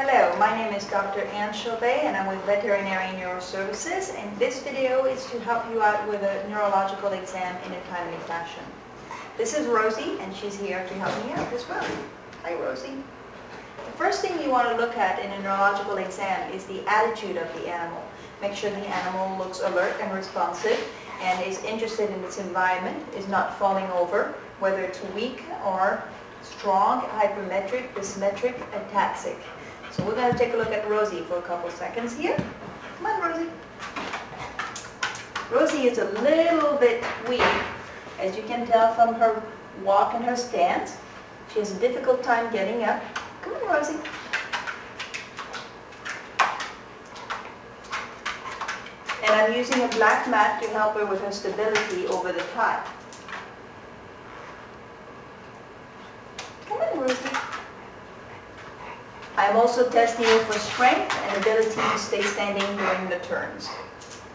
Hello, my name is Dr. Anne Chauvet and I'm with Veterinary Neuroservices and this video is to help you out with a neurological exam in a timely fashion. This is Rosie and she's here to help me out as well. Hi Rosie. The first thing you want to look at in a neurological exam is the attitude of the animal. Make sure the animal looks alert and responsive and is interested in its environment, is not falling over, whether it's weak or strong, hypermetric, dysmetric, ataxic. So we're going to take a look at Rosie for a couple seconds here. Come on, Rosie. Rosie is a little bit weak, as you can tell from her walk and her stance. She has a difficult time getting up. Come on, Rosie. And I'm using a black mat to help her with her stability over the tie. Come on, Rosie. I'm also testing you for strength and ability to stay standing during the turns.